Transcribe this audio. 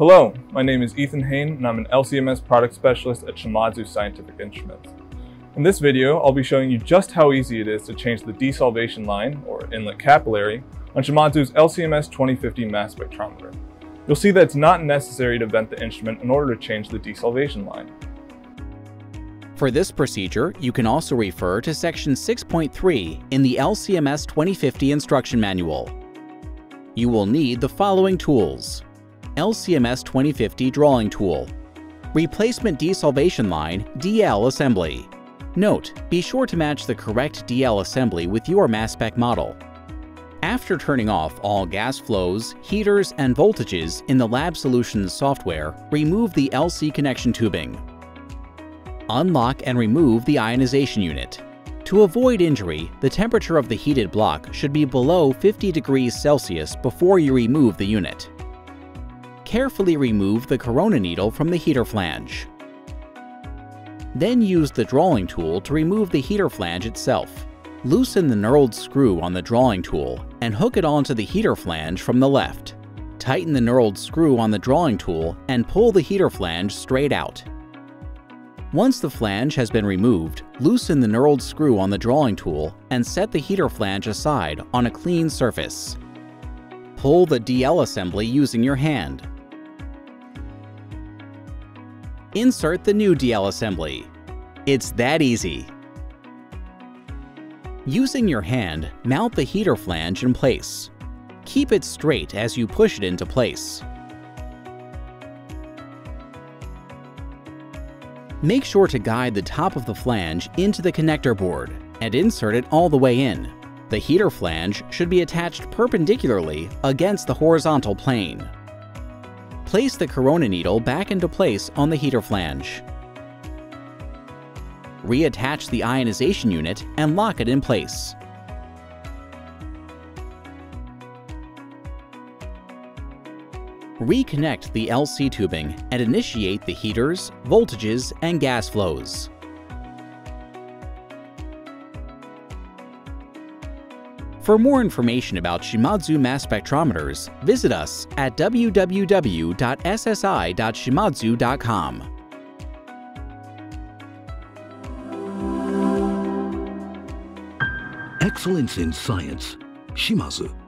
Hello, my name is Ethan Hain and I'm an LCMS product specialist at Shimadzu Scientific Instruments. In this video, I'll be showing you just how easy it is to change the desolvation line, or inlet capillary, on Shimadzu's LCMS 2050 mass spectrometer. You'll see that it's not necessary to vent the instrument in order to change the desolvation line. For this procedure, you can also refer to section 6.3 in the LCMS 2050 instruction manual. You will need the following tools. LCMS 2050 drawing tool, replacement desolvation line DL assembly. Note, be sure to match the correct DL assembly with your mass spec model. After turning off all gas flows, heaters, and voltages in the Lab Solutions software, remove the LC connection tubing. Unlock and remove the ionization unit. To avoid injury, the temperature of the heated block should be below 50 degrees Celsius before you remove the unit carefully remove the corona needle from the heater flange. Then use the drawing tool to remove the heater flange itself. Loosen the knurled screw on the drawing tool and hook it onto the heater flange from the left. Tighten the knurled screw on the drawing tool and pull the heater flange straight out. Once the flange has been removed, loosen the knurled screw on the drawing tool and set the heater flange aside on a clean surface. Pull the DL assembly using your hand. Insert the new DL assembly. It's that easy. Using your hand, mount the heater flange in place. Keep it straight as you push it into place. Make sure to guide the top of the flange into the connector board and insert it all the way in. The heater flange should be attached perpendicularly against the horizontal plane. Place the corona needle back into place on the heater flange. Reattach the ionization unit and lock it in place. Reconnect the LC tubing and initiate the heaters, voltages, and gas flows. For more information about Shimadzu mass spectrometers, visit us at www.ssi.shimadzu.com. Excellence in science. Shimadzu.